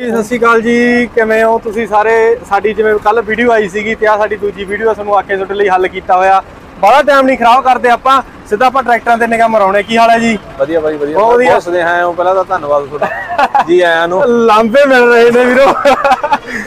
ਜੀ, ਸਤਿ ਸ਼੍ਰੀ ਅਕਾਲ ਜੀ। ਕਿਵੇਂ ਹੋ ਤੁਸੀਂ ਸਾਰੇ? ਸਾਡੀ ਜਿਵੇਂ ਕੱਲ ਵੀਡੀਓ ਆਈ ਸੀਗੀ ਤੇ ਆ ਸਾਡੀ ਦੂਜੀ ਵੀਡੀਓ ਤੁਹਾਨੂੰ ਆਖੇ ਤੁਹਾਡੇ ਲਈ ਹੱਲ ਕੀਤਾ ਹੋਇਆ। ਬੜਾ ਟਾਈਮ ਨਹੀਂ ਖਰਾਬ ਕਰਦੇ ਆਪਾਂ। ਸਿੱਧਾ ਆਪਾਂ ਟਰੈਕਟਰਾਂ ਤੇ ਨਿਗਾਹ ਮਰਾਉਣੇ। ਕੀ ਹਾਲ ਹੈ ਜੀ? ਵਧੀਆ ਬਾਈ ਵਧੀਆ। ਬਹੁਤ ਵਧੀਆ। ਬਹੁਤ ਸੁਨੇਹਾ ਆਇਆ ਪਹਿਲਾਂ ਤਾਂ ਧੰਨਵਾਦ ਤੁਹਾਡਾ। ਜੀ ਆਇਆਂ ਨੂੰ। ਲਾਂਬੇ ਮਿਲ ਰਹੇ ਨੇ ਵੀਰੋ।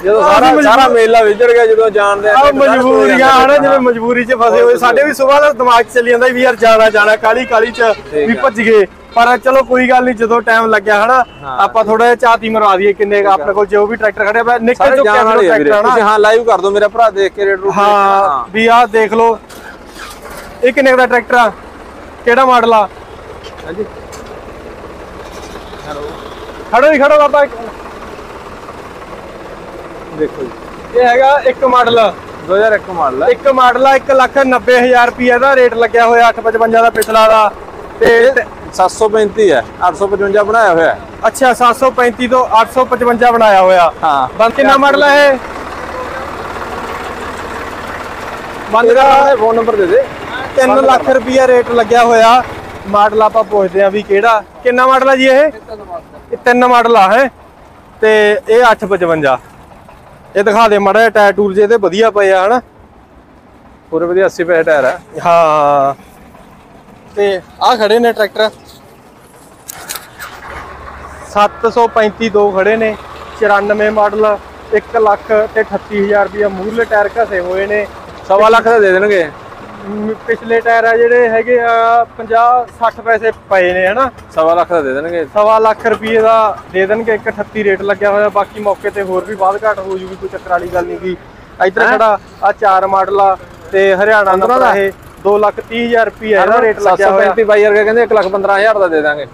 ਜਦੋਂ ਸਾਰਾ ਸਾਰਾ ਮੇਲਾ ਵਿਚੜ ਗਿਆ ਜਦੋਂ ਜਾਣਦੇ ਆ ਮਜਬੂਰੀਆਂ ਹਨਾ ਜਿਵੇਂ ਮਜਬੂਰੀ 'ਚ ਫਸੇ ਹੋਏ। ਸਾਡੇ ਵੀ ਸਵੇਰ ਦਾ ਦਿਮਾਗ 'ਚ ਚੱਲੀ ਜਾਂਦਾ ਵੀ ਯਾਰ ਜਾਣਾ ਜਾਣਾ ਕਾਲੀ ਕਾਲੀ 'ਚ ਵੀ। ਭੱਜ ਗਏ। ਪਰ ਚਲੋ ਕੋਈ ਗੱਲ ਨਹੀਂ ਜਦੋਂ ਟਾਈਮ ਲੱਗਿਆ ਹਨਾ ਆਪਾਂ ਥੋੜਾ ਜਿਹਾ ਚਾਤੀ ਮਰਵਾ ਦਈਏ ਕਿੰਨੇ ਆਪਣੇ ਕੋਲ ਜੋ ਵੀ ਟਰੈਕਟਰ ਖੜੇ ਆ ਨਿਕਲ ਚੁੱਕਿਆ ਆ ਟਰੈਕਟਰ ਤੁਸੀਂ ਹਨਾ ਹਾਂ ਲਾਈਵ ਕਰ ਦਿਓ ਮੇਰਾ ਭਰਾ ਦੇਖ ਕੇ ਰੇਟ ਰੂਟ ਹਾਂ ਵੀ ਆਹ ਦੇਖ ਲਓ ਇਹ ਕਿੰਨੇ ਦਾ ਟਰੈਕਟਰ ਆ? ਕਿਹੜਾ ਮਾਡਲ ਆ? ਹਾਂਜੀ। ਖੜੋ ਹੀ ਖੜੋ ਬਾਬਾ ਦੇਖੋ ਜੀ। ਇਹ ਹੈਗਾ ਇੱਕ ਮਾਡਲ 2001 ਮਾਡਲ ਹੈ ਇੱਕ ਮਾਡਲ ਆ 1 ਲੱਖ 90000 ਰੁਪਏ ਦਾ ਰੇਟ ਲੱਗਿਆ ਹੋਇਆ 855 ਦਾ ਪਿਛਲਾ ਦਾ। ਤੇ- 735 ਹੈ 855 ਬਣਾਇਆ ਹੋਇਆ ਹੈ। ਅੱਛਾ 735 ਤੋਂ 855 ਬਣਾਇਆ ਹੋਇਆ। ਹਾਂ। ਬੰਦ ਕਿੰਨਾ ਮਾਡਲ ਹੈ? ਬੰਦ ਦਾ ਫੋਨ ਨੰਬਰ ਦੇ ਦੇ। 3 ਲੱਖ ਰੁਪਏ ਰੇਟ ਲੱਗਿਆ ਹੋਇਆ। ਮਾਡਲ ਆਪਾਂ ਪੁੱਛਦੇ ਆ ਵੀ ਕਿਹੜਾ। ਕਿੰਨਾ ਮਾਡਲ ਆ ਜੀ ਇਹ? ਇਹ ਤਿੰਨ ਮਾਡਲ ਆ ਹੈ? ਤੇ ਇਹ 855 ਇਹ ਦਿਖਾ ਦੇ ਮੜਾ ਟਾਇਰ ਟੂਰ ਜੇ ਤੇ ਵਧੀਆ ਪਏ ਆ ਹਨਾ? ਪੂਰੇ ਵਧੀਆ 80 ਪੈਸੇ ਟਾਇਰ ਹੈ ਹਾਂ। ਤੇ ਆ ਖੜੇ ਨੇ ਟਰੈਕਟਰ। 735 ਦੋ ਖੜੇ ਨੇ 94 ਮਾਡਲ 1 ਲੱਖ ਤੇ 38000 ਰੁਪਏ ਮੂਹਰਲੇ ਟਾਇਰ ਘਸੇ ਹੋਏ ਨੇ। ਸਵਾ ਲੱਖ ਦਾ ਦੇ ਦੇਣਗੇ। ਪਿਛਲੇ ਟਾਇਰ ਆ ਜਿਹੜੇ ਹੈਗੇ ਆ 50 60 ਪੈਸੇ ਪਏ ਨੇ ਹਨਾ? ਸਵਾ ਲੱਖ ਦਾ ਦੇ ਦੇਣਗੇ। ਸਵਾ ਲੱਖ ਰੁਪਏ ਦਾ ਦੇ ਦੇਣਗੇ 138 ਰੇਟ ਲੱਗਿਆ ਹੋਇਆ। ਬਾਕੀ ਮੌਕੇ ਤੇ ਹੋਰ ਵੀ ਬਾਅਦ ਘਾਟ ਹੋ ਜੂਗੀ ਕੋਈ ਚੱਕਰ ਵਾਲੀ ਗੱਲ ਨਹੀਂ ਗੀ। ਇੱਧਰ ਖੜਾ ਆ ਚਾਰ ਮਾਡਲ ਆ ਤੇ ਹਰਿਆਣਾ ਨੰਬਰ ਇਹ। 2 ਲੱਖ 30 ਹਜ਼ਾਰ ਰੁਪਏ ਇਹਦਾ ਰੇਟ ਲੱਗਿਆ ਹੋਇਆ। 735 ਬਾਈ ਵਰਗੇ ਕਹਿੰਦੇ 1 ਲੱਖ 15000 ਦਾ ਦੇ ਦਾਂਗੇ।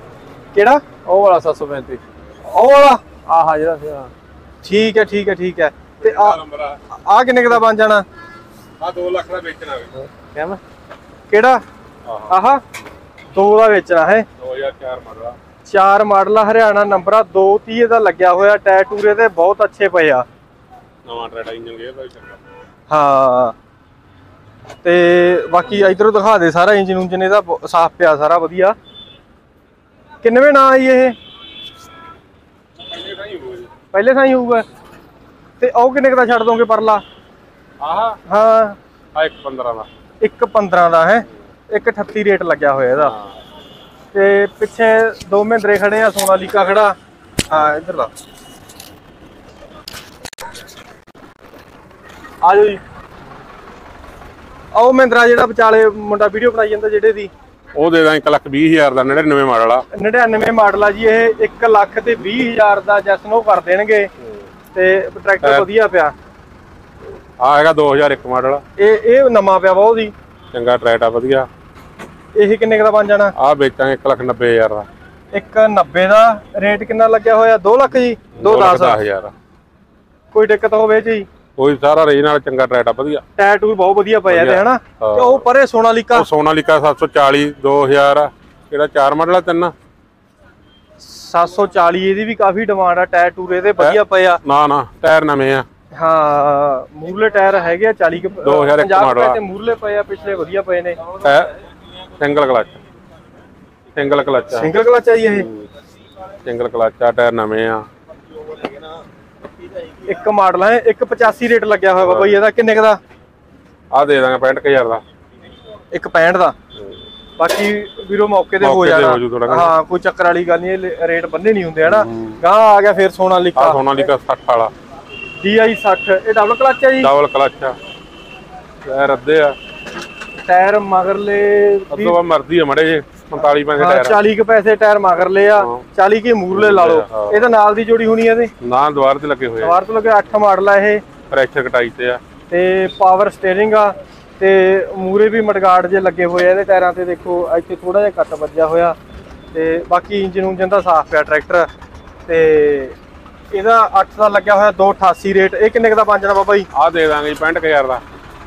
ਕਿਹੜਾ? ਉਹ ਵਾਲਾ 735 ਉਹ ਵਾਲਾ? ਆਹ ਜਿਹੜਾ ਸੀਗਾ। ਠੀਕ ਹੈ ਠੀਕ ਹੈ ਠੀਕ ਹੈ। ਤੇ ਆ ਆ ਕਿੰਨੇ ਕੁ ਦਾ ਬਣ ਜਾਣਾ? ਆ 2 ਲੱਖ ਦਾ ਵੇਚਣਾ ਵੇ। ਕਿਵੇਂ ਕਿਹੜਾ? ਆਹਾ। ਦੋ ਦਾ ਵੇਚਣਾ ਹੈ। 2004 ਮਾਡਲ ਆ। ਚਾਰ ਮਾਡਲ ਆ ਹਰਿਆਣਾ ਨੰਬਰ ਆ 230 ਦਾ ਲੱਗਿਆ ਹੋਇਆ ਟਾਇਰ ਟੂਰੇ ਤੇ ਬਹੁਤ ਅੱਛੇ ਪਏ ਆ। ਨਵਾਂ ਟਰੈਡਾ ਇੰਜਨ ਗੇਅਰ ਦਾ ਵੀ ਚੰਗਾ। ਹਾਂ। ਤੇ ਬਾਕੀ ਇਧਰੋਂ ਦਿਖਾ ਦੇ ਸਾਰਾ ਇੰਜਨ ਉਂਜਨ ਇਹਦਾ ਸਾਫ਼ ਪਿਆ ਸਾਰਾ ਵਧੀਆ। ਕਿੰਨਵੇਂ ਨਾਂ ਆਈ ਇਹ? ਪਹਿਲੇ ਹੀ ਹੋਊਗਾ ਤੇ ਉਹ ਕਿੰਨੇ ਦਾ ਛੱਡ ਦੋਗੇ ਪਰਲਾ? ਆਹ। ਹਾਂ। ਆ ਇੱਕ 15 ਦਾ। ਇੱਕ 15 ਦਾ ਹੈ? ਇੱਕ 38 ਰੇਟ ਲੱਗਿਆ ਹੋਇਆ ਇਹਦਾ। ਤੇ ਪਿੱਛੇ ਦੋ ਮਹਿੰਦਰੇ ਖੜੇ ਆ ਸੋਨਾਲੀਕਾ ਖੜਾ। ਹਾਂ ਇੱਧਰ ਲਾ। ਆ ਜਾਓ ਜੀ। ਉਹ ਮਹਿੰਦਰਾ ਜਿਹੜਾ ਵਿਚਾਲੇ ਮੁੰਡਾ ਵੀਡੀਓ ਬਣਾਈ ਜਾਂਦਾ ਜਿਹੜੇ ਦੀ। ਉਹ ਦੇ ਦਾਂ 1 ਲੱਖ 20 ਹਜ਼ਾਰ ਦਾ 99 ਮਾਡਲ ਆ 99 ਮਾਡਲ ਆ ਜੀ ਇਹ 1 ਲੱਖ ਤੇ 20 ਹਜ਼ਾਰ ਦਾ ਜੈਸਨ ਉਹ ਕਰ ਦੇਣਗੇ। ਤੇ ਟਰੈਕਟਰ ਵਧੀਆ ਪਿਆ। ਆ ਹੈਗਾ 2001 ਮਾਡਲ। ਆ ਇਹ ਇਹ ਨਵਾਂ ਪਿਆ ਬਹੁਤ ਹੀ ਚੰਗਾ ਟਰੈਡਾ ਵਧੀਆ। ਇਹ ਕਿੰਨੇ ਦਾ ਬਣ ਜਾਣਾ? ਆ ਵੇਚਾਂਗੇ 1 ਲੱਖ 90 ਹਜ਼ਾਰ ਦਾ। 190 ਦਾ। ਰੇਟ ਕਿੰਨਾ ਲੱਗਿਆ ਹੋਇਆ? 2 ਲੱਖ ਜੀ? 2 ਲੱਖ 10 ਦਸ ਹਜ਼ਾਰ। ਕੋਈ ਦਿੱਕਤ ਹੋਵੇ ਜੀ? ਕੋਈ ਸਾਰਾ ਰੇਂਜ ਨਾਲ ਚੰਗਾ ਟਰੈਡਾ ਵਧੀਆ। ਟੈਟੂ ਬਹੁਤ ਵਧੀਆ ਪਏ ਆ ਤੇ। ਹਨਾ। ਤੇ ਉਹ ਪਰੇ ਸੋਨਾਲੀਕਾ? ਉਹ ਸੋਨਾਲੀਕਾ 740 2000 ਆ। ਕਿਹੜਾ 4 ਮਾਡਲ ਆ ਤਿੰਨ? 740 ਇਹਦੀ ਵੀ ਕਾਫੀ ਡਿਮਾਂਡ ਆ ਟੈਟੂ ਇਹਦੇ ਵਧੀਆ ਪਏ ਆ। ਨਾ ਨਾ ਟਾਇਰ ਨਵੇਂ ਆ। ਹਾਂ ਮੂਰਲੇ ਟਾਇਰ ਹੈਗੇ ਆ 40 ਕੁ- 2001 50 ਮਾਡਲ ਆ। ਤੇ ਮੂਰਲੇ ਪਏ ਆ ਪਿਛਲੇ ਵਧੀਆ ਪਏ ਨੇ। Tyre single clutch. Single clutch ਆ। ਸਿੰਗਲ ਕਲਚ ਆ ਇਹ। ਸਿੰਗਲ ਕਲਚ ਆ ਟਾਇਰ ਨਵੇਂ ਆ। ਇੱਕ ਮਾਡਲ ਹੈ 185 ਰੇਟ ਲੱਗਿਆ ਹੋਇਆ ਬਾਬਾ ਜੀ ਇਹਦਾ ਕਿੰਨੇ ਕ ਦਾ? ਆ ਦੇ ਦਾਂਗੇ 65000 ਦਾ। 165 ਦਾ? ਬਾਕੀ ਵੀਰੋ ਮੌਕੇ ਤੇ ਹੋ ਜਾਣਾ। ਹੋ ਕੋਈ ਚੱਕਰ ਵਾਲੀ ਗੱਲ ਨਹੀਂ ਰੇਟ ਬੰਨੇ ਨਹੀਂ ਹੁੰਦੇ ਹਨਾ? ਗਾਂ ਆ ਗਿਆ ਫਿਰ ਸੋਨਾਲੀਕਾ ਆ ਸੋਨਾਲੀਕਾ 60 ਵਾਲਾ। DI 60 ਇਹ ਡਬਲ ਕਲਚ ਹੈ ਜੀ? ਡਬਲ ਕਲਚ ਆ। ਟਾਇਰ ਅੱਧੇ ਆ। ਟਾਇਰ ਮਗਰਲੇ ਅੱਧੋ ਮਰਦੀ ਆ ਮੜੇ ਜੇ 45 ਪੈਸੇ ਹਾਂ ਟਾਇਰ 40 ਕੁ ਪੈਸੇ ਟਾਇਰ ਮਗਰਲੇ ਆ। 40 ਕੇ ਮੂਰਲੇ ਲਾ ਲਓ। ਹਾਂ। ਇਹਦੇ ਨਾਲ ਦੀ ਜੋੜੀ ਹੋਣੀ ਇਹਦੇ? ਨਾ ਦੁਆਰ ਤੇ ਲੱਗੇ ਹੋਏ ਆ। ਤੋਂ ਲੱਗੇ 8 ਮਾਡਲ ਆ ਇਹ। ਪ੍ਰੈਸ਼ਰ ਕਟਾਈ ਤੇ ਆ। ਤੇ ਪਾਵਰ ਸਟੀਅਰਿੰਗ ਆ। ਤੇ ਮੂਰੇ ਵੀ ਮਡਗਾਰਡ ਜੇ ਲੱਗੇ ਹੋਏ ਆ ਇਹਦੇ ਟਾਇਰਾਂ ਤੇ ਦੇਖੋ ਇੱਥੇ ਥੋੜਾ ਜਿਹਾ ਕੱਟ ਵੱਜਿਆ ਹੋਇਆ। ਤੇ ਬਾਕੀ ਇੰਜਨ ਉਂਜਨ ਦਾ ਸਾਫ਼ ਪਿਆ ਟਰੈਕਟਰ ਤੇ ਇਹਦਾ 8 ਦਾ ਲੱਗਿਆ ਹੋਇਆ 288 ਰੇਟ ਇਹ ਕਿੰਨੇ ਦਾ ਬਣ ਜਾਣਾ ਬਾਬਾ ਜੀ? ਆ ਦੇ ਦਾਂਗੇ 65000 ਦਾ।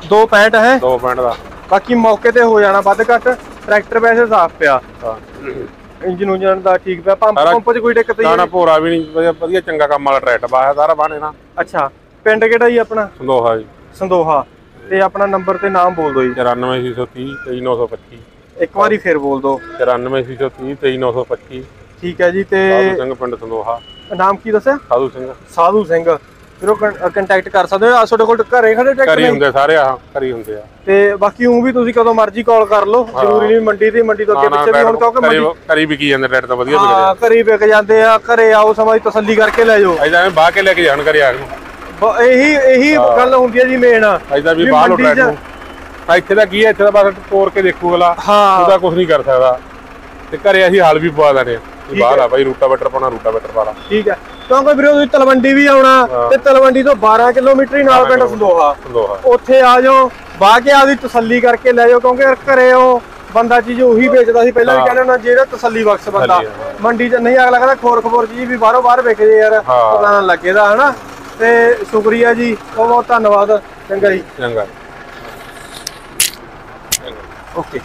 265 ਹੈ? 2.5 ਦਾ। ਬਾਕੀ ਮੌਕੇ ਤੇ ਹੋ ਜਾਣਾ ਵੱਧ ਘੱਟ। ਟਰੈਕਟਰ ਵੈਸੇ ਸਾਫ਼ ਪਿਆ। ਹਾਂ। ਇੰਜਨ ਉਂਜਨ ਦਾ ਠੀਕ ਪਿਆ ਪੰਪ ਸਾਰਾ- ਪੰਪ 'ਚ ਕੋਈ ਦਿੱਕਤ ਨਾ ਨਾ ਨਹੀਂ। ਭੋਰਾ ਵੀ ਨਹੀਂ ਵਧੀਆ ਵਧੀਆ ਚੰਗਾ ਕੰਮ ਵਾਲਾ ਟਰੈਕਟਰ ਬਾਹਰ ਸਾਰਾ ਬਾਣੇ ਨਾ। ਅੱਛਾ ਪਿੰਡ ਕਿਹੜਾ ਜੀ ਆਪਣਾ? ਸੰਦੋਹਾ ਜੀ। ਸੰਦੋਹਾ। ਤੇ ਆਪਣਾ ਨੰਬਰ ਤੇ ਨਾਮ ਬੋਲ ਦਿਓ ਜੀ। 94630 23925 ਇੱਕ ਵਾਰੀ ਫੇਰ ਬੋਲ ਦਿਓ। 94630 23925 ਠੀਕ ਹੈ ਜੀ ਤੇ ਸਾਧੂ ਸਿੰਘ ਪਿੰਡ ਸੰਦੋਹਾ। ਨਾਮ ਕੀ ਦੱਸਿਆ? ਸਾਧੂ ਸਿੰਘ। ਸਾਧੂ ਸਿੰਘ। ਉਹ ਕੰਟੈਕਟ ਕਰ ਸਕਦੇ ਹੋ। ਆ ਤੁਹਾਡੇ ਕੋਲ ਘਰੇ ਖੜੇ ਟਰੈਕਟਰ ਕਰੀ ਹੁੰਦੇ ਸਾਰੇ ਆ ਕਰੀ ਹੁੰਦੇ ਆ। ਤੇ ਬਾਕੀ ਉਹ ਵੀ ਤੁਸੀਂ ਕਦੋਂ ਮਰਜ਼ੀ ਕਾਲ ਕਰ ਲਓ। ਜ਼ਰੂਰੀ ਨਹੀਂ ਮੰਡੀ ਦੀ ਮੰਡੀ ਤੋਂ ਅੱਗੇ ਪਿੱਛੇ ਵੀ ਹੁਣ ਕਿਉਂਕਿ ਮੰਡੀ ਕਰੀ ਕਰੀ ਵਿਕੀ ਜਾਂਦੇ ਟਰੈਕਟਰ ਤਾਂ ਵਧੀਆ ਵਿਕਦੇ ਹਾਂ ਘਰੇ ਵਿਕ ਜਾਂਦੇ ਆ। ਘਰੇ ਆਓ ਸਮਾਂ ਦੀ ਤਸੱਲੀ ਕਰਕੇ ਲੈ ਜਾਓ। ਐਦਾਂ ਬਾਹ ਕੇ ਲੈ ਕੇ ਜਾਣ ਕਰੀ ਆ ਨੂੰ ਬ- ਇਹੀ ਇਹੀ ਗੱਲ ਹੁੰਦੀ ਹੈ ਜੀ ਮੇਨ ਐਦਾਂ ਵੀ ਬਾਹਰ ਲੋ ਮੰਡੀ 'ਚ- ਟਰੈਕਟਰ ਨੂੰ। ਆ ਇੱਥੇ ਦਾ ਕੀ ਹੈ ਇੱਥੇ ਦਾ ਬਸ ਤੋੜ ਕੇ ਦੇਖੂ ਅਗਲਾ। ਉਹਦਾ ਕੁਝ ਨਹੀਂ ਕਰ ਸਕਦਾ। ਤੇ ਘਰੇ ਅਸੀਂ ਹਾਲ ਵੀ ਪਵਾ ਵੀ ਬਾਹਰ ਆ ਬਾਈ ਰੂਟਾ ਬਟਰ ਪਾਉਣਾ ਰੂਟਾ ਬਟਰ ਪਾ ਲਾ। ਠੀਕ ਹੈ। ਕਿਉਂਕਿ ਵੀਰੇ ਤੁਸੀਂ ਤਲਵੰਡੀ ਵੀ ਆਉਣਾ। ਤੇ ਤਲਵੰਡੀ ਤੋਂ 12 ਕਿਲੋਮੀਟਰ ਹੀ ਨਾਲ ਪਿੰਡ ਸੰਦੋਹਾ ਉੱਥੇ ਆ ਜਾਓ ਬਾਹ ਕੇ ਆਪਦੀ ਤਸੱਲੀ ਕਰਕੇ ਲੈ ਜਾਓ ਕਿਉਂਕਿ ਘਰੇ ਉਹ ਬੰਦਾ ਚੀਜ਼ ਉਹੀ ਵੇਚਦਾ ਸੀ ਪਹਿਲਾਂ ਵੀ। ਕਹਿੰਦੇ ਹੁੰਦਾ ਜਿਹੜਾ ਤਸੱਲੀ ਬਖਸ਼ ਬੰਦਾ। ਮੰਡੀ 'ਚ ਨਹੀਂ ਅਗਲਾ ਕਹਿੰਦਾ ਖੋਰ ਖਬਰ ਜੀ ਵੀ ਬਾਹਰੋਂ ਬਾਹਰ ਜੇ ਯਾਰ। ਪਤਾ ਨਾ ਲੱਗੇਦਾ ਹਨਾ ਤੇ ਸ਼ੁਕਰੀਆ ਜੀ ਬਹੁਤ ਬਹੁਤ ਧੰਨਵਾਦ ਚੰਗਾ ਜੀ ਚੰਗਾ ਓਕੇ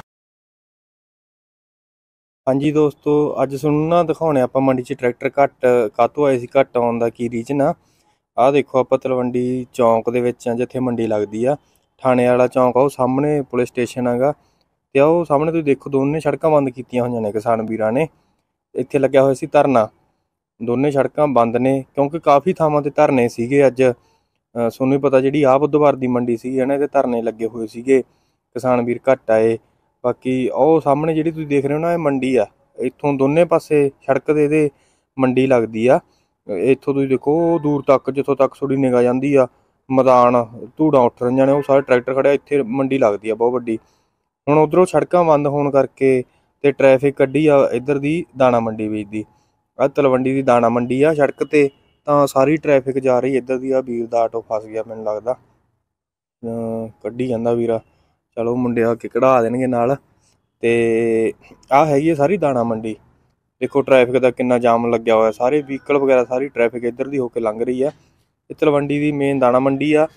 ਹਾਂਜੀ ਦੋਸਤੋ, ਅੱਜ ਤੁਹਾਨੂੰ ਨਾ ਦਿਖਾਉਣੇ ਆਪਾਂ ਮੰਡੀ 'ਚ ਟਰੈਕਟਰ ਘੱਟ ਕਾਤੋਂ ਆਏ ਸੀ ਘੱਟ ਆਉਣ ਦਾ ਕੀ ਰੀਜਨ ਆ। ਆਹ ਦੇਖੋ ਆਪਾਂ ਤਲਵੰਡੀ ਚੌਂਕ ਦੇ ਵਿੱਚ ਆ, ਜਿੱਥੇ ਮੰਡੀ ਲੱਗਦੀ ਆ। ਥਾਣੇ ਵਾਲਾ ਚੌਂਕ ਆ, ਉਹ ਸਾਹਮਣੇ ਪੁਲਿਸ ਸਟੇਸ਼ਨ ਹੈਗਾ। ਤੇ ਆਹ ਉਹ ਸਾਹਮਣੇ ਤੁਸੀਂ ਦੇਖੋ, ਦੋਨੇ ਸੜਕਾਂ ਬੰਦ ਕੀਤੀਆਂ ਹੋਈਆਂ ਨੇ ਕਿਸਾਨ ਵੀਰਾਂ ਨੇ। ਇੱਥੇ ਲੱਗਿਆ ਹੋਇਆ ਸੀ ਧਰਨਾ। ਦੋਨੇ ਸੜਕਾਂ ਬੰਦ ਨੇ, ਕਿਉਂਕਿ ਕਾਫੀ ਥਾਵਾਂ ਤੇ ਧਰਨੇ ਸੀਗੇ ਅੱਜ। ਤੁਹਾਨੂੰ ਵੀ ਪਤਾ ਜਿਹੜੀ ਆਹ ਬੁੱਧਵਾਰ ਦੀ ਮੰਡੀ ਸੀ ਇਹਨਾਂ ਦੇ ਧਰਨੇ ਲੱਗੇ ਹੋਏ ਸੀਗੇ। ਕਿਸਾਨ ਵੀਰ ਘੱਟ ਆਏ। ਬਾਕੀ ਉਹ ਸਾਹਮਣੇ ਜਿਹੜੀ ਤੁਸੀਂ ਦੇਖ ਰਹੇ ਹੋ ਨਾ, ਇਹ ਮੰਡੀ ਆ। ਇੱਥੋਂ ਦੋਨੇ ਪਾਸੇ ਸੜਕ ਦੇ ਇਹਦੇ ਮੰਡੀ ਲੱਗਦੀ ਆ। ਇੱਥੋਂ ਤੁਸੀਂ ਦੇਖੋ ਦੂਰ ਤੱਕ, ਜਿੱਥੋਂ ਤੱਕ ਥੋੜੀ ਨਿਗਾਹ ਜਾਂਦੀ ਆ, ਮੈਦਾਨ, ਧੂੜਾਂ ਉੱਠ ਰਹੀਆਂ ਨੇ, ਉਹ ਸਾਰੇ ਟਰੈਕਟਰ ਖੜਿਆ ਇੱਥੇ ਮੰਡੀ ਲੱਗਦੀ ਆ, ਬਹੁਤ ਵੱਡੀ। ਹੁਣ ਉਧਰੋਂ ਸੜਕਾਂ ਬੰਦ ਹੋਣ ਕਰਕੇ ਤੇ ਟ੍ਰੈਫਿਕ ਕੱਢੀ ਆ, ਇੱਧਰ ਦੀ ਦਾਣਾ ਮੰਡੀ ਵਿੱਚ ਆ ਤਲਵੰਡੀ ਦੀ ਦਾਣਾ ਮੰਡੀ ਆ ਸੜਕ ਤੇ, ਤਾਂ ਸਾਰੀ ਟ੍ਰੈਫਿਕ ਜਾ ਰਹੀ ਇੱਧਰ ਦੀ ਆ ਵੀਰ ਦਾ ਆਟੋ ਫਸ ਗਿਆ ਮੈਨੂੰ ਲੱਗਦਾ। ਅਮ ਕੱਢੀ ਜਾਂਦਾ ਵੀਰਾ। ਚਲੋ ਮੁੰਡੇ ਆ ਕੇ ਕਢਾ ਦੇਣਗੇ ਨਾਲ। ਤੇ ਆ ਹੈਗੀ ਹੈ ਸਾਰੀ ਦਾਣਾ ਮੰਡੀ। ਦੇਖੋ ਟ੍ਰੈਫਿਕ ਦਾ ਕਿੰਨਾ ਜਾਮ ਲੱਗਿਆ ਹੋਇਆ। ਸਾਰੇ ਵਹੀਕਲ ਵਗੈਰਾ, ਸਾਰੀ ਟ੍ਰੈਫਿਕ ਇੱਧਰ ਦੀ ਹੋ ਕੇ ਲੰਘ ਰਹੀ ਆ। ਇਹ ਤਲਵੰਡੀ ਦੀ ਮੇਨ ਦਾਣਾ ਮੰਡੀ ਆ।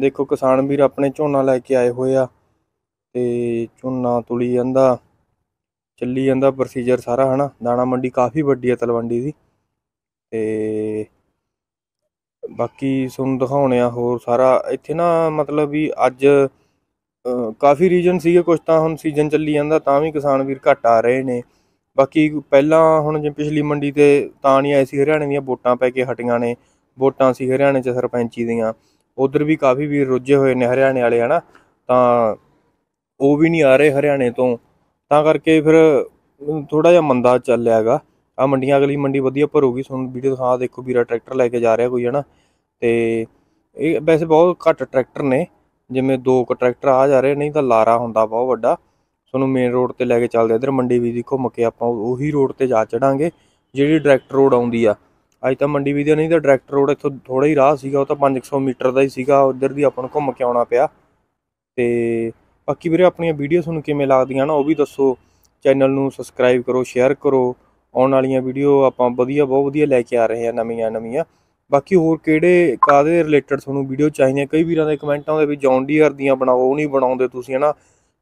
ਦੇਖੋ ਕਿਸਾਨ ਵੀਰ ਆਪਣੇ ਝੋਨਾ ਲੈ ਕੇ ਆਏ ਹੋਏ ਆ। ਤੇ ਝੋਨਾ ਤੁਲੀ ਜਾਂਦਾ, ਚੱਲੀ ਜਾਂਦਾ ਪ੍ਰੋਸੀਜਰ ਸਾਰਾ, ਹਨਾ? ਦਾਣਾ ਮੰਡੀ ਕਾਫੀ ਵੱਡੀ ਆ ਤਲਵੰਡੀ ਦੀ। ਤੇ ਬਾਕੀ ਤੁਹਾਨੂੰ ਦਿਖਾਉਣੇ ਆ ਹੋਰ ਸਾਰਾ। ਇੱਥੇ ਨਾ ਮਤਲਬ ਵੀ ਅੱਜ ਕਾਫੀ ਰੀਜਨ ਸੀਗੇ ਕੁਝ ਤਾਂ ਹੁਣ ਸੀਜ਼ਨ ਚੱਲੀ ਜਾਂਦਾ, ਤਾਂ ਵੀ ਕਿਸਾਨ ਵੀਰ ਘੱਟ ਆ ਰਹੇ ਨੇ। ਬਾਕੀ ਪਹਿਲਾਂ ਹੁਣ ਜਿਵੇਂ ਪਿਛਲੀ ਮੰਡੀ ਤੇ ਤਾਂ ਨਹੀਂ ਆਏ ਸੀ ਹਰਿਆਣੇ ਦੀਆਂ ਵੋਟਾਂ ਪੈ ਕੇ ਹਟੀਆਂ ਨੇ, ਵੋਟਾਂ ਸੀ ਹਰਿਆਣੇ 'ਚ ਸਰਪੰਚੀ ਦੀਆਂ। ਉਧਰ ਵੀ ਕਾਫੀ ਵੀਰ ਰੁੱਝੇ ਹੋਏ ਨੇ ਹਰਿਆਣੇ ਵਾਲੇ, ਹਨਾ? ਤਾਂ ਉਹ ਵੀ ਨਹੀਂ ਆ ਰਹੇ ਹਰਿਆਣੇ ਤੋਂ। ਤਾਂ ਕਰਕੇ ਫਿਰ ਥੋੜਾ ਜਿਹਾ ਮੰਦਾ ਚੱਲਿਆ ਹੈਗਾ। ਆ ਮੰਡੀਆਂ, ਅਗਲੀ ਮੰਡੀ ਵਧੀਆ ਭਰੂਗੀ। ਤੁਹਾਨੂੰ ਵੀਡੀਓ ਦਿਖਾ, ਦੇਖੋ, ਵੀਰਾ ਟਰੈਕਟਰ ਲੈ ਕੇ ਜਾ ਰਿਹਾ ਕੋਈ, ਹਨਾ? ਤੇ ਇਹ ਵੈਸੇ ਬਹੁਤ ਘੱਟ ਟਰੈਕਟਰ ਨੇ। ਜਿਵੇਂ ਦੋ ਕੁ ਟਰੈਕਟਰ ਆ ਜਾ ਰਹੇ, ਨਹੀਂ ਤਾਂ ਲਾਰਾ ਹੁੰਦਾ ਬਹੁਤ ਵੱਡਾ। ਤੁਹਾਨੂੰ ਮੇਨ ਰੋਡ ਤੇ ਲੈ ਕੇ ਚੱਲਦੇ ਇਧਰ ਮੰਡੀ ਵੀ ਦੀ ਘੁੰਮ ਕੇ ਆਪਾਂ ਉਹੀ ਰੋਡ ਤੇ ਜਾ ਚੜਾਂਗੇ, ਜਿਹੜੀ ਡਾਇਰੈਕਟ ਰੋਡ ਆਉਂਦੀ ਆ। ਅੱਜ ਤਾਂ ਮੰਡੀ ਵੀ ਦੀ ਨਹੀਂ ਤਾਂ ਡਾਇਰੈਕਟ ਰੋਡ ਇੱਥੋਂ ਥੋੜਾ ਹੀ ਰਾਹ ਸੀਗਾ, ਉਹ ਤਾਂ 500 ਮੀਟਰ ਦਾ ਹੀ ਸੀਗਾ। ਉਧਰ ਦੀ ਆਪਾਂ ਨੂੰ ਘੁੰਮ ਕੇ ਆਉਣਾ ਪਿਆ। ਤੇ ਬਾਕੀ ਵੀਰੇ ਆਪਣੀਆਂ ਵੀਡੀਓ ਤੁਹਾਨੂੰ ਕਿਵੇਂ ਲੱਗਦੀਆਂ ਨਾ, ਉਹ ਵੀ ਦੱਸੋ। ਚੈਨਲ ਨੂੰ ਸਬਸਕ੍ਰਾਈਬ ਕਰੋ ਸ਼ੇਅਰ ਕਰੋ। ਆਉਣ ਵਾਲੀਆਂ ਵੀਡੀਓ ਆਪਾਂ ਵਧੀਆ ਬਹੁਤ ਵਧੀਆ ਲੈ ਕੇ ਆ ਰਹੇ ਹਾਂ ਨਵੀਆਂ ਨਵੀਆਂ। ਬਾਕੀ ਹੋਰ ਕਿਹੜੇ ਕਾਦੇ ਰਿਲੇਟਡ ਤੁਹਾਨੂੰ ਵੀਡੀਓ ਚਾਹੀਦੀਆਂ? ਕਈ ਵੀਰਾਂ ਦੇ ਕਮੈਂਟ ਆਉਂਦੇ ਵੀ ਜੌਨ ਡੀਅਰ ਦੀਆਂ ਬਣਾਓ, ਉਹ ਨਹੀਂ ਬਣਾਉਂਦੇ ਤੁਸੀਂ, ਹਨਾ?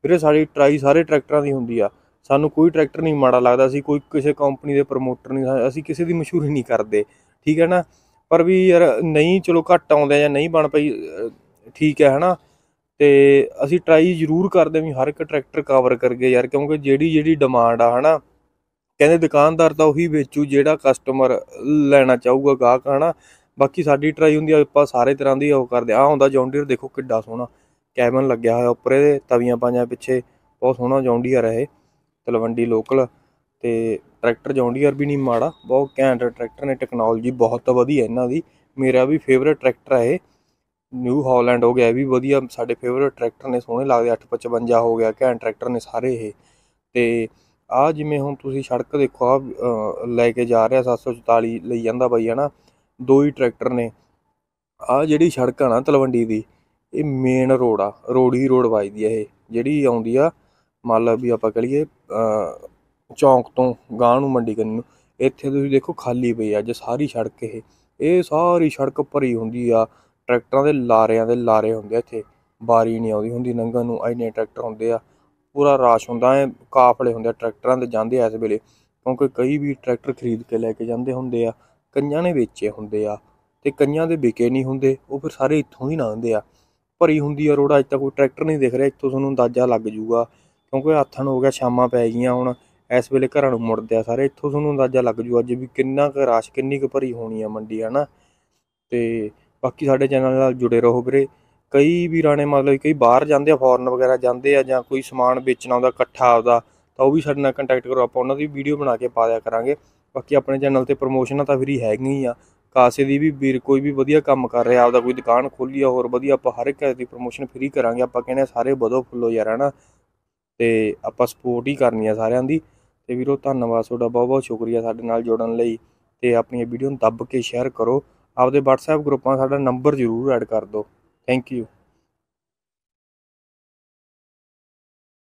ਵੀਰੇ, ਸਾਡੀ ਟਰਾਈ ਸਾਰੇ ਟਰੈਕਟਰਾਂ ਦੀ ਹੁੰਦੀ ਆ। ਸਾਨੂੰ ਕੋਈ ਟਰੈਕਟਰ ਨਹੀਂ ਮਾੜਾ ਲੱਗਦਾ, ਅਸੀਂ ਕੋਈ ਕਿਸੇ ਕੰਪਨੀ ਦੇ ਪ੍ਰਮੋਟਰ ਨਹੀਂ ਅਸੀਂ ਕਿਸੇ ਦੀ ਮਸ਼ਹੂਰੀ ਨਹੀਂ ਕਰਦੇ, ਠੀਕ ਹੈ ਨਾ? ਪਰ ਵੀ ਯਾਰ, ਨਹੀਂ, ਚਲੋ ਘੱਟ ਆਉਂਦੇ ਜਾਂ ਨਹੀਂ ਬਣ ਪਈ ਠੀਕ ਹੈ, ਹਨਾ? ਤੇ ਅਸੀਂ ਟਰਾਈ ਜ਼ਰੂਰ ਕਰਦੇ ਵੀ ਹਰ ਇੱਕ ਟਰੈਕਟਰ ਕਵਰ ਕਰਗੇ ਯਾਰ, ਕਿਉਂਕਿ ਜਿਹੜੀ ਜਿਹੜੀ ਡਿਮਾਂਡ ਆ, ਹਨਾ? ਕਹਿੰਦੇ ਦੁਕਾਨਦਾਰ ਤਾਂ ਉਹੀ ਵੇਚੂ ਜਿਹੜਾ ਕਸਟਮਰ ਲੈਣਾ ਚਾਹੂਗਾ ਗਾਹਕ, ਹਨਾ? ਬਾਕੀ ਸਾਡੀ ਟਰਾਈ ਹੁੰਦੀ ਆ, ਆਪਾਂ ਸਾਰੇ ਤਰ੍ਹਾਂ ਦੀ ਉਹ ਕਰਦੇ ਆ। ਹੁੰਦਾ ਜੌਂਡੀਅਰ ਦੇਖੋ ਕਿੱਡਾ ਸੋਹਣਾ ਕੈਬਨ ਲੱਗਿਆ ਹੋਇਆ ਉੱਪਰ ਇਹਦੇ ਤਵੀਆਂ ਪਾਈਆਂ ਪਿੱਛੇ, ਬਹੁਤ ਸੋਹਣਾ ਜੌਂਡੀਅਰ ਹੈ ਇਹ, ਤਲਵੰਡੀ ਲੋਕਲ ਤੇ ਟਰੈਕਟਰ ਜੌਂਡੀਅਰ ਵੀ ਨਹੀਂ ਮਾੜਾ, ਬਹੁਤ ਘੈਂਟ ਟਰੈਕਟਰ ਨੇ ਟੈਕਨੋਲੋਜੀ ਬਹੁਤ ਵਧੀਆ ਇਹਨਾਂ ਦੀ। ਮੇਰਾ ਵੀ ਫੇਵਰੇਟ ਟਰੈਕਟਰ ਹੈ ਇਹ। ਨਿਊ ਹਾਲੈਂਡ ਹੋ ਗਿਆ, ਇਹ ਵੀ ਵਧੀਆ, ਸਾਡੇ ਫੇਵਰੇਟ ਟਰੈਕਟਰ ਨੇ, ਸੋਹਣੇ ਲੱਗਦੇ 855 ਹੋ ਗਿਆ, ਘੈਂਟ ਟਰੈਕਟਰ ਨੇ ਸਾਰੇ ਇਹ। ਤੇ ਆ ਜਿਵੇਂ ਹੁਣ ਤੁਸੀਂ ਸੜਕ ਦੇਖੋ, ਆ ਲੈ ਕੇ ਜਾ ਰਿਹਾ 744 ਲਈ ਜਾਂਦਾ ਬਾਈ, ਹਨਾ? ਦੋ ਹੀ ਟਰੈਕਟਰ ਨੇ। ਆ ਜਿਹੜੀ ਸੜਕ ਆ ਨਾ ਤਲਵੰਡੀ ਦੀ, ਇਹ ਮੇਨ ਰੋਡ ਆ, ਰੋੜੀ ਰੋਡ ਵੱਜਦੀ ਆ ਇਹ, ਜਿਹੜੀ ਆਉਂਦੀ ਆ, ਮੰਨ ਲਾ ਵੀ ਆਪਾਂ ਕਹੀਏ ਚੌਂਕ ਤੋਂ ਗਾਂ ਨੂੰ ਮੰਡੀ ਕੰਨੀ ਨੂੰ, ਇੱਥੇ ਤੁਸੀਂ ਦੇਖੋ ਖਾਲੀ ਪਈ ਆ ਅੱਜ ਸਾਰੀ ਸੜਕ ਇਹ। ਇਹ ਸਾਰੀ ਸੜਕ ਭਰੀ ਹੁੰਦੀ ਆ, ਟਰੈਕਟਰਾਂ ਦੇ ਲਾਰਿਆਂ ਦੇ ਲਾਰੇ ਹੁੰਦੇ ਆ ਇੱਥੇ। ਬਾਰੀ ਨਹੀਂ ਆਉਂਦੀ ਹੁੰਦੀ ਲੰਘਣ ਨੂੰ, ਇੰਨੇ ਟਰੈਕਟਰ ਹੁੰਦੇ ਆ। ਪੂਰਾ ਰਾਸ਼ ਹੁੰਦਾ ਐ ਕਾਫਲੇ ਹੁੰਦੇ ਆ, ਟਰੈਕਟਰਾਂ ਦੇ ਜਾਂਦੇ ਆ ਇਸ ਵੇਲੇ, ਕਿਉਂਕਿ ਕਈ ਵੀ ਟਰੈਕਟਰ ਖਰੀਦ ਕੇ ਲੈ ਕੇ ਜਾਂਦੇ ਹੁੰਦੇ ਆ, ਕਈਆਂ ਨੇ ਵੇਚੇ ਹੁੰਦੇ ਆ ਤੇ ਕਈਆਂ ਦੇ ਵਿਕੇ ਨਹੀਂ ਹੁੰਦੇ, ਉਹ ਫਿਰ ਸਾਰੇ ਇੱਥੋਂ ਹੀ ਲੰਘਦੇ ਆ। ਭਰੀ ਹੁੰਦੀ ਆ ਰੋਡ, ਅੱਜ ਤੱਕ ਕੋਈ ਟਰੈਕਟਰ ਨਹੀਂ ਦਿਖ ਰਿਹਾ, ਇੱਥੋਂ ਤੁਹਾਨੂੰ ਅੰਦਾਜ਼ਾ ਲੱਗ ਜੂਗਾ ਕਿਉਂਕਿ ਆਥਣ ਹੋ ਗਿਆ ਸ਼ਾਮਾਂ ਪੈ ਗਈਆਂ ਹੁਣ, ਇਸ ਵੇਲੇ ਘਰਾਂ ਨੂੰ ਮੁੜਦੇ ਆ ਸਾਰੇ, ਇੱਥੋਂ ਤੁਹਾਨੂੰ ਅੰਦਾਜ਼ਾ ਲੱਗ ਜੂ ਅੱਜ ਵੀ ਕਿੰਨਾ ਕੁ ਰਾਸ਼, ਕਿੰਨੀ ਕੁ ਭਰੀ ਹੋਣੀ ਆ ਮੰਡੀ, ਹਨਾ? ਤੇ ਬਾਕੀ ਸਾਡੇ ਚੈਨਲ ਨਾਲ ਜੁੜੇ ਰਹੋ ਵੀਰੇ। ਕਈ ਵੀਰਾਂ ਨੇ ਮਤਲਬ ਕਈ ਬਾਹਰ ਜਾਂਦੇ ਆ ਫੋਰਨ ਵਗੈਰਾ ਜਾਂਦੇ ਆ ਜਾਂ ਕੋਈ ਸਮਾਨ ਵੇਚਣਾ ਹੁੰਦਾ, ਇਕੱਠਾ ਆਪਦਾ, ਤਾਂ ਉਹ ਵੀ ਸਾਡੇ ਨਾਲ ਕੰਟੈਕਟ ਕਰੋ, ਆਪਾਂ ਉਹਨਾਂ ਦੀ ਵੀਡੀਓ ਬਣਾ ਕੇ ਪਾ ਦਿਆ ਕਰਾਂਗੇ। ਬਾਕੀ ਆਪਣੇ ਚੈਨਲ ਤੇ ਪ੍ਰਮੋਸ਼ਨਾਂ ਤਾਂ ਫਰੀ ਹੈਗੀਆਂ ਹੀ ਆ। ਕਾਸੇ ਦੀ ਵੀ ਵੀਰ ਕੋਈ ਵੀ ਵਧੀਆ ਕੰਮ ਕਰ ਰਿਹਾ, ਆਪਦਾ ਕੋਈ ਦੁਕਾਨ ਖੋਲੀ ਆ, ਹੋਰ ਵਧੀਆ ਆਪਾਂ ਹਰ ਇੱਕ ਦੀ ਪ੍ਰਮੋਸ਼ਨ ਫਰੀ ਕਰਾਂਗੇ। ਆਪਾਂ ਕਹਿੰਦੇ ਆ ਸਾਰੇ ਵਧੋ ਫੁੱਲੋ ਯਾਰ, ਹਨਾ? ਤੇ ਆਪਾਂ ਸਪੋਰਟ ਹੀ ਕਰਨੀ ਆ ਸਾਰਿਆਂ ਦੀ। ਤੇ ਵੀਰੋ, ਧੰਨਵਾਦ ਤੁਹਾਡਾ, ਬਹੁਤ ਬਹੁਤ ਸ਼ੁਕਰੀਆ ਸਾਡੇ ਨਾਲ ਜੁੜਨ ਲਈ। ਤੇ ਆਪਣੀਆਂ ਵੀਡੀਓ ਨੂੰ ਦੱਬ ਕੇ ਸ਼ੇਅਰ ਕਰੋ। ਆਪਦੇ WhatsApp ਗਰੁੱਪਾਂ ਸਾਡਾ ਨੰਬਰ ਜ਼ਰੂਰ ਐਡ ਕਰ ਦਿਓ। Thank you.